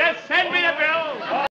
Just send me the bill.